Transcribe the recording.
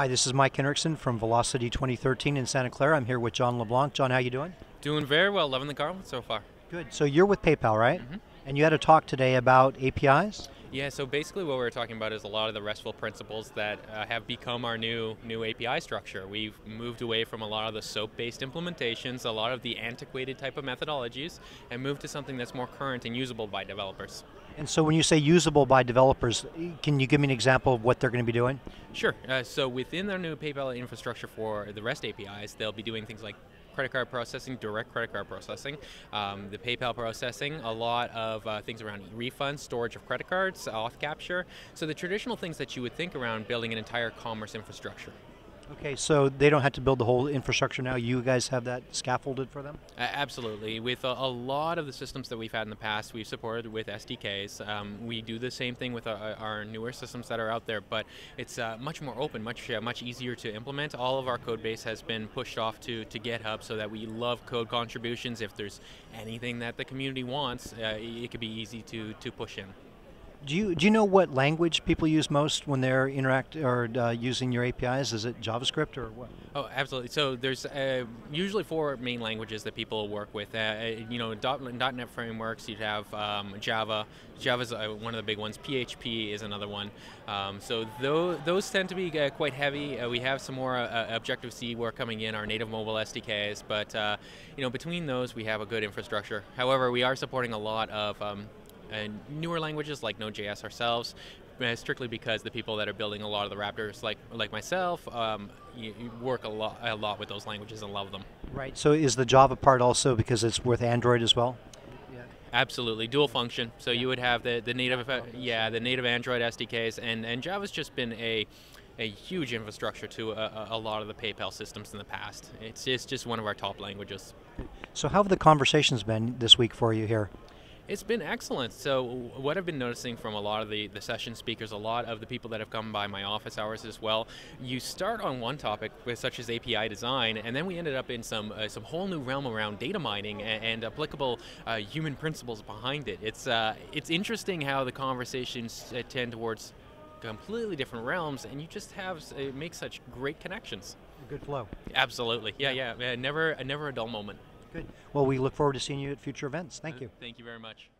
Hi, this is Mike Hendrickson from Velocity 2013 in Santa Clara. I'm here with John LeBlanc. John, how you doing? Doing very well. Loving the car so far. Good. So you're with PayPal, right? Mhm. And you had a talk today about APIs. Yeah. So basically, what we were talking about is a lot of the RESTful principles that uh, have become our new new API structure. We've moved away from a lot of the SOAP-based implementations, a lot of the antiquated type of methodologies, and moved to something that's more current and usable by developers. And so when you say usable by developers, can you give me an example of what they're going to be doing? Sure. Uh, so within their new PayPal infrastructure for the REST APIs, they'll be doing things like credit card processing, direct credit card processing, um, the PayPal processing, a lot of uh, things around refunds, storage of credit cards, auth capture. So the traditional things that you would think around building an entire commerce infrastructure. Okay, so they don't have to build the whole infrastructure now. You guys have that scaffolded for them? Uh, absolutely. With a, a, lot of the systems that we've had in the past, we've supported with SDKs. Um, we do the same thing with our, our, newer systems that are out there, but it's uh, much more open, much uh, much easier to implement. All of our code base has been pushed off to, to GitHub so that we love code contributions. If there's anything that the community wants, uh, it could be easy to, to push in. Do you do you know what language people use most when they're interact or uh, using your APIs? Is it JavaScript or what? Oh, absolutely. So there's uh, usually four main languages that people work with. Uh, uh you know, .NET frameworks. You'd have um, Java. Java's uh, one of the big ones. PHP is another one. Um, so those, those tend to be uh, quite heavy. we have some more Objective C work coming in, our native mobile SDKs. But you know, between those, we have a good infrastructure. However, we are supporting a lot of um, newer languages like Node.js ourselves, uh, strictly because the people that are building a lot of the Raptors, like like myself, um, you, you work a lot a lot with those languages and love them. Right. So is the Java part also because it's with Android as well? Yeah. Absolutely, dual function. So you would have the the native uh, yeah the native Android SDKs, and and Java's just been a a huge infrastructure to a, a, lot of the PayPal systems in the past. It's, it's just one of our top languages. So how have the conversations been this week for you here? It's been excellent. So what I've been noticing from a lot of the, the session speakers, a lot of the people that have come by my office hours as well, you start on one topic, with such as API design, and then we ended up in some uh, some whole new realm around data mining and, and applicable uh, human principles behind it. It's uh, it's interesting how the conversations uh, tend towards completely different realms, and you just have uh, make such great connections. Good flow. Absolutely. Yeah, yeah. yeah. Never, never a dull moment. Good. Well, we look forward to seeing you at future events. Thank uh, you. Thank you very much.